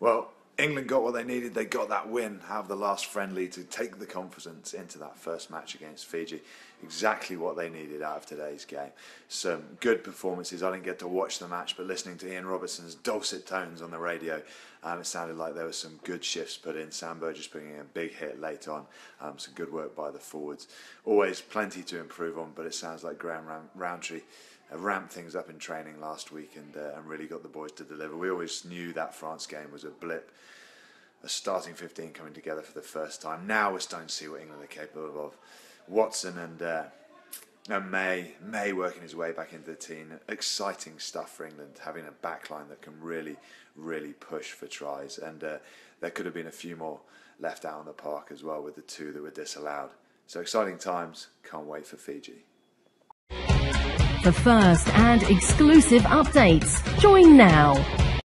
Well, England got what they needed. They got that win have the last friendly to take the confidence into that first match against Fiji. Exactly what they needed out of today's game. Some good performances. I didn't get to watch the match, but listening to Ian Robertson's dulcet tones on the radio, um, it sounded like there were some good shifts put in. Sam Burgess in a big hit late on. Um, some good work by the forwards. Always plenty to improve on, but it sounds like Graham Rowntree uh, ramped things up in training last week and, uh, and really got the boys to deliver. We always knew that France game was a blip, a starting 15 coming together for the first time. Now we're starting to see what England are capable of. Watson and uh, and May, May working his way back into the team. Exciting stuff for England, having a backline that can really, really push for tries. And uh, there could have been a few more left out on the park as well with the two that were disallowed. So exciting times. Can't wait for Fiji. For first and exclusive updates, join now